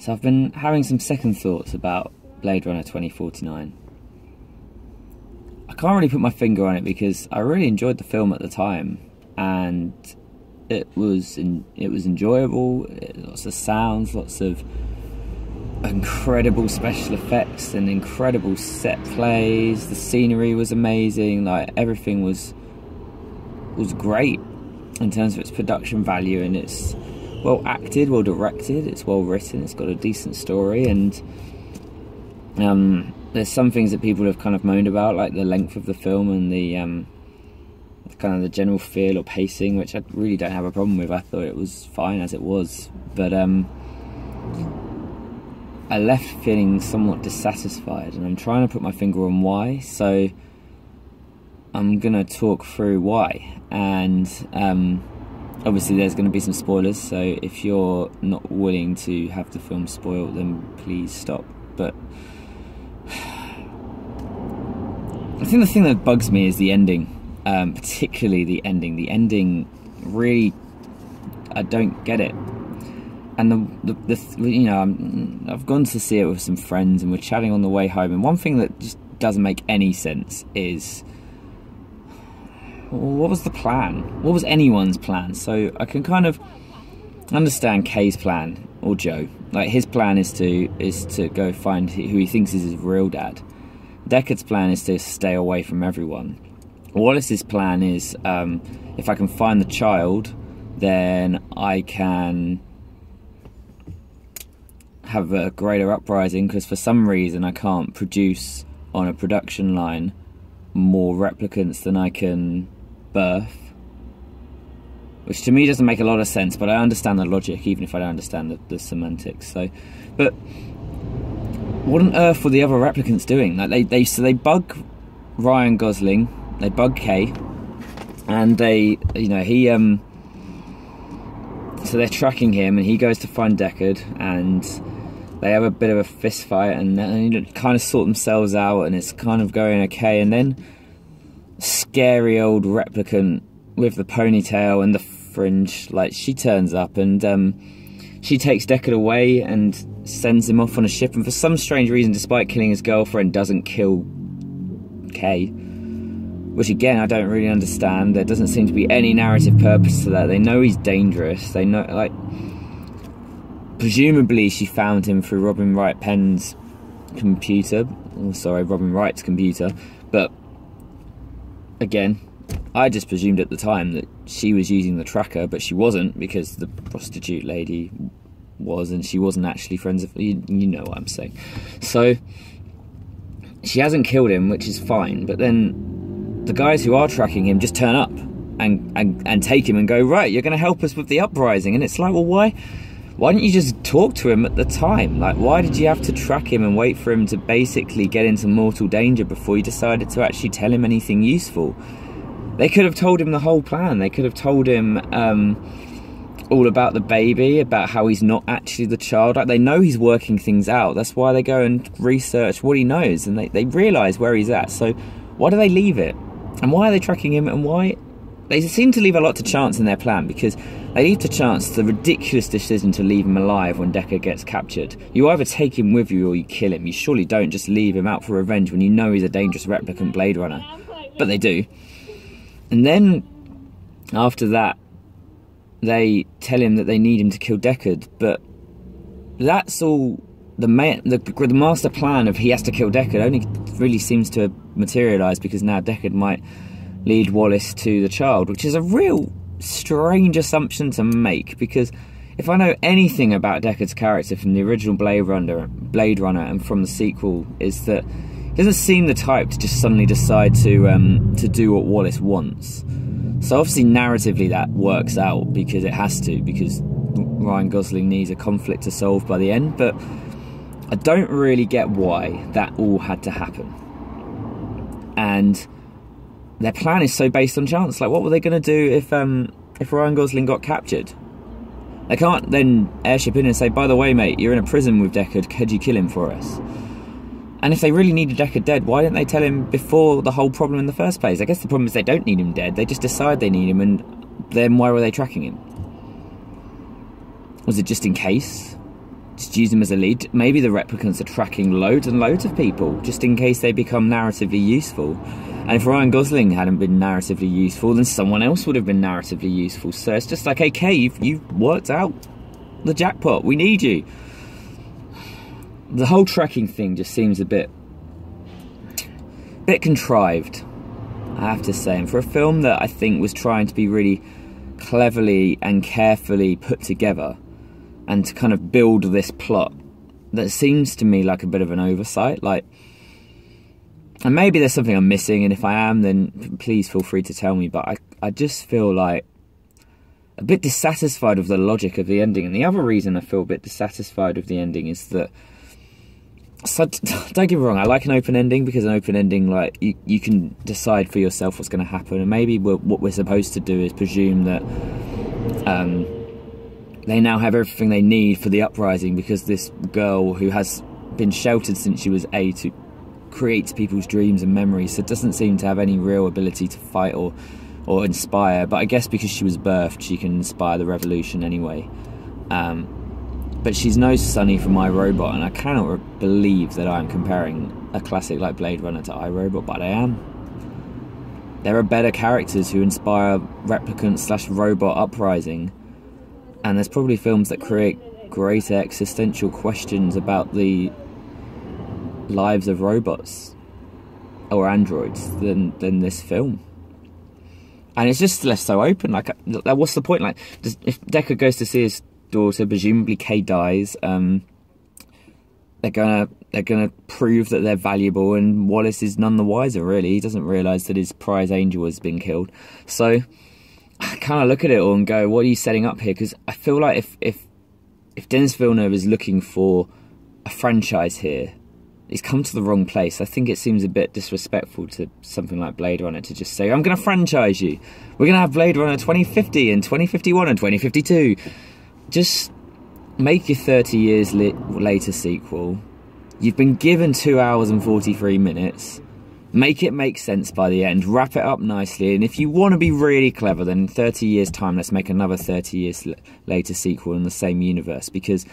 So I've been having some second thoughts about Blade Runner 2049. I can't really put my finger on it because I really enjoyed the film at the time, and it was in, it was enjoyable. Lots of sounds, lots of incredible special effects and incredible set plays. The scenery was amazing. Like everything was was great in terms of its production value and it's well acted, well directed. It's well written. It's got a decent story and um, there's some things that people have kind of moaned about, like the length of the film and the um, kind of the general feel or pacing, which I really don't have a problem with. I thought it was fine as it was, but um, I left feeling somewhat dissatisfied, and I'm trying to put my finger on why. So I'm gonna talk through why, and um, obviously there's going to be some spoilers. So if you're not willing to have the film spoiled, then please stop. But I think the thing that bugs me is the ending, um, particularly the ending. The ending really, I don't get it and the, the, the you know i have gone to see it with some friends and we're chatting on the way home and one thing that just doesn't make any sense is what was the plan? What was anyone's plan? So i can kind of understand kay's plan or joe. Like his plan is to is to go find who he thinks is his real dad. Deckard's plan is to stay away from everyone. Wallace's plan is um, if i can find the child then i can have a greater uprising because for some reason I can't produce on a production line more replicants than I can birth. Which to me doesn't make a lot of sense, but I understand the logic, even if I don't understand the, the semantics. So, but what on earth were the other replicants doing? Like they, they so they bug Ryan Gosling, they bug Kay, and they, you know, he um. So they're tracking him, and he goes to find Deckard, and they have a bit of a fist fight and they kind of sort themselves out and it's kind of going okay and then scary old replicant with the ponytail and the fringe. Like she turns up and um, she takes Deckard away and sends him off on a ship. And for some strange reason despite killing his girlfriend doesn't kill Kay which again I don't really understand. There doesn't seem to be any narrative purpose to that. They know he's dangerous. They know like presumably she found him through Robin Wright Penn's computer. Oh, sorry, Robin Wright's computer. But again, I just presumed at the time that she was using the tracker, but she wasn't because the prostitute lady was, and she wasn't actually friends of. You, you know what I'm saying. So she hasn't killed him, which is fine. But then the guys who are tracking him just turn up and and, and take him and go right. You're going to help us with the uprising, and it's like, well, why? Why didn't you just talk to him at the time? Like, why did you have to track him and wait for him to basically get into mortal danger before you decided to actually tell him anything useful? They could have told him the whole plan. They could have told him um, all about the baby, about how he's not actually the child. Like, they know he's working things out. That's why they go and research what he knows and they, they realise where he's at. So, why do they leave it? And why are they tracking him? And why they seem to leave a lot to chance in their plan because they leave to chance the ridiculous decision to leave him alive when Deckard gets captured. You either take him with you or you kill him. You surely don't just leave him out for revenge when you know he's a dangerous replicant Blade Runner. But they do. And then, after that, they tell him that they need him to kill Deckard, but that's all the, ma- the, the master plan of he has to kill Deckard only really seems to materialise because now Deckard might lead Wallace to the child, which is a real strange assumption to make because if I know anything about Deckard's character from the original Blade Runner, Blade Runner, and from the sequel, is that he doesn't seem the type to just suddenly decide to um, to do what Wallace wants. So obviously, narratively, that works out because it has to, because Ryan Gosling needs a conflict to solve by the end. But I don't really get why that all had to happen. And their plan is so based on chance. Like, what were they going to do if um, if Ryan Gosling got captured? They can't then airship in and say, "By the way, mate, you're in a prison with Deckard. Could you kill him for us?" And if they really needed Deckard dead, why didn't they tell him before the whole problem in the first place? I guess the problem is they don't need him dead. They just decide they need him, and then why were they tracking him? Was it just in case? just use him as a lead. Maybe the replicants are tracking loads and loads of people just in case they become narratively useful. And if Ryan Gosling hadn't been narratively useful, then someone else would have been narratively useful. So it's just like, okay, you've, you've worked out the jackpot. We need you. The whole tracking thing just seems a bit, bit contrived. I have to say, and for a film that I think was trying to be really cleverly and carefully put together, and to kind of build this plot, that seems to me like a bit of an oversight. Like and maybe there's something I'm missing, and if I am, then please feel free to tell me. But I, I just feel like a bit dissatisfied with the logic of the ending. And the other reason I feel a bit dissatisfied with the ending is that. So don't get me wrong, I like an open ending because an open ending, like you, you can decide for yourself what's going to happen, and maybe we're, what we're supposed to do is presume that um, they now have everything they need for the uprising because this girl who has been sheltered since she was eight creates people's dreams and memories, so doesn't seem to have any real ability to fight or or inspire. But I guess because she was birthed, she can inspire the revolution anyway. Um, but she's no Sonny from iRobot, and I cannot believe that I'm comparing a classic like Blade Runner to iRobot, but I am. There are better characters who inspire replicant slash robot uprising, and there's probably films that create greater existential questions about the lives of robots or androids than than this film. And it's just left so open. Like, what's the point? Like, if Deckard goes to see his daughter, presumably Kay dies. Um, they're gonna they're gonna prove that they're valuable, and Wallace is none the wiser. Really, he doesn't realise that his prize angel has been killed. So I kind of look at it all and go, "What are you setting up here?" Because I feel like if if if Denis Villeneuve is looking for a franchise here, he's come to the wrong place. I think it seems a bit disrespectful to something like Blade Runner to just say, I'm going to franchise you. We're going to have Blade Runner 2050 and 2051 and 2052. Just make your 30 years later sequel. You've been given two hours and 43 minutes. Make it make sense by the end. Wrap it up nicely. And if you want to be really clever, then in 30 years' time, let's make another 30 years later sequel in the same universe. Because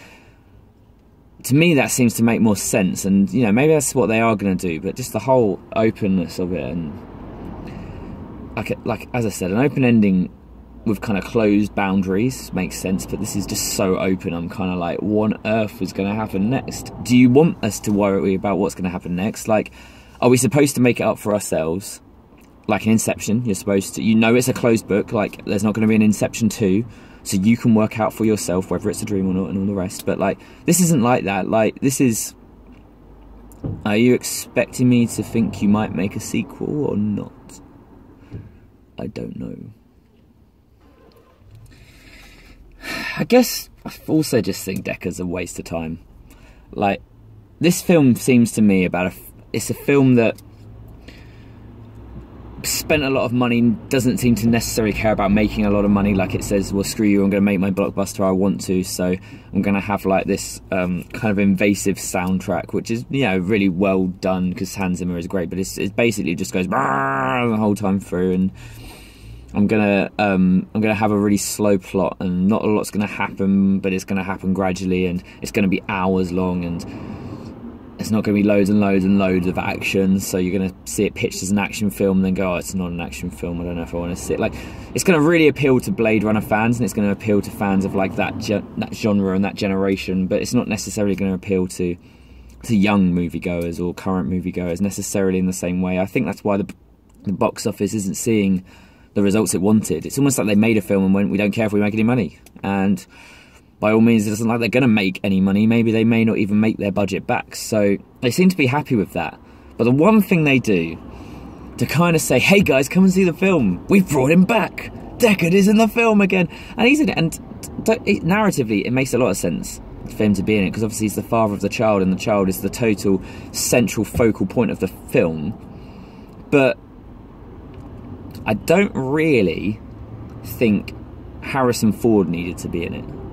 to me that seems to make more sense and you know maybe that's what they are going to do but just the whole openness of it and like like as i said an open ending with kind of closed boundaries makes sense but this is just so open i'm kind of like what on earth is going to happen next? Do you want us to worry about what's going to happen next? Like are we supposed to make it up for ourselves? Like an inception you're supposed to you know it's a closed book like there's not going to be an inception 2 so you can work out for yourself whether it's a dream or not and all the rest. But like this isn't like that. Like this is are you expecting me to think you might make a sequel or not? I don't know. I guess i also just think Deckard's a waste of time. Like this film seems to me about a it's a film that spent a lot of money doesn't seem to necessarily care about making a lot of money. Like it says well screw you i'm going to make my blockbuster i want to. So i'm going to have like this um, kind of invasive soundtrack which is you know really well done because hans zimmer is great but it's, it basically just goes the whole time through. And i'm gonna um, i'm gonna have a really slow plot and not a lot's gonna happen but it's gonna happen gradually and it's gonna be hours long and it's not going to be loads and loads and loads of action. So you're going to see it pitched as an action film, and then go, "Oh, it's not an action film. I don't know if I want to see it." Like, it's going to really appeal to Blade Runner fans, and it's going to appeal to fans of like that ge- that genre and that generation. But it's not necessarily going to appeal to to young moviegoers or current moviegoers necessarily in the same way. I think that's why the the box office isn't seeing the results it wanted. It's almost like they made a film and went, "We don't care if we make any money," and by all means, it doesn't like they're going to make any money. Maybe they may not even make their budget back. So they seem to be happy with that. But the one thing they do to kind of say, hey guys, come and see the film. We've brought him back. Deckard is in the film again. And he's in it. And it, narratively, it makes a lot of sense for him to be in it because obviously he's the father of the child and the child is the total central focal point of the film. But I don't really think Harrison Ford needed to be in it.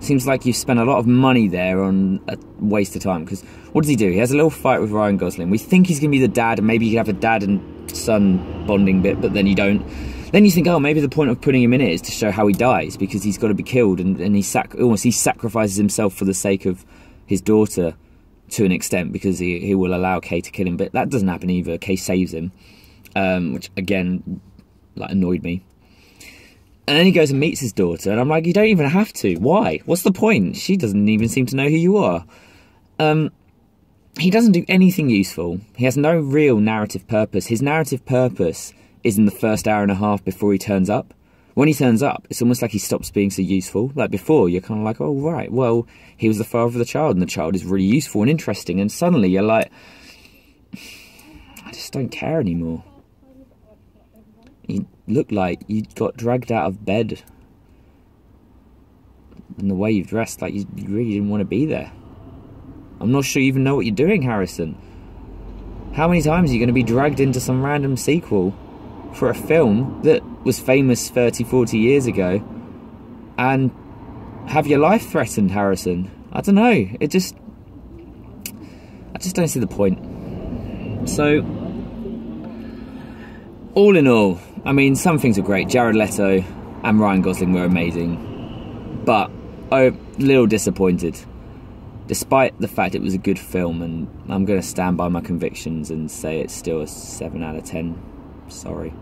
Seems like you've spent a lot of money there on a waste of time. Because what does he do? He has a little fight with Ryan Gosling. We think he's going to be the dad, and maybe you could have a dad and son bonding bit, but then you don't. then you think, oh, maybe the point of putting him in it is to show how he dies because he's got to be killed, and, and he sac- almost he sacrifices himself for the sake of his daughter to an extent because he he will allow Kay to kill him, but that doesn't happen either. Kay saves him, um, which again like annoyed me. And then he goes and meets his daughter, and I'm like, you don't even have to. Why? What's the point? She doesn't even seem to know who you are. Um, he doesn't do anything useful. He has no real narrative purpose. His narrative purpose is in the first hour and a half before he turns up. When he turns up, it's almost like he stops being so useful. Like before, you're kind of like, oh, right, well, he was the father of the child, and the child is really useful and interesting. And suddenly you're like, I just don't care anymore. You look like you got dragged out of bed. And the way you've dressed, like you, really didn't want to be there. I'm not sure you even know what you're doing, Harrison. How many times are you going to be dragged into some random sequel for a film that was famous 30, 40 years ago and have your life threatened, Harrison? I don't know. It just. I just don't see the point. So, all in all, I mean, some things were great. Jared Leto and Ryan Gosling were amazing, but I'm a little disappointed. Despite the fact it was a good film, and I'm going to stand by my convictions and say it's still a 7 out of 10. Sorry.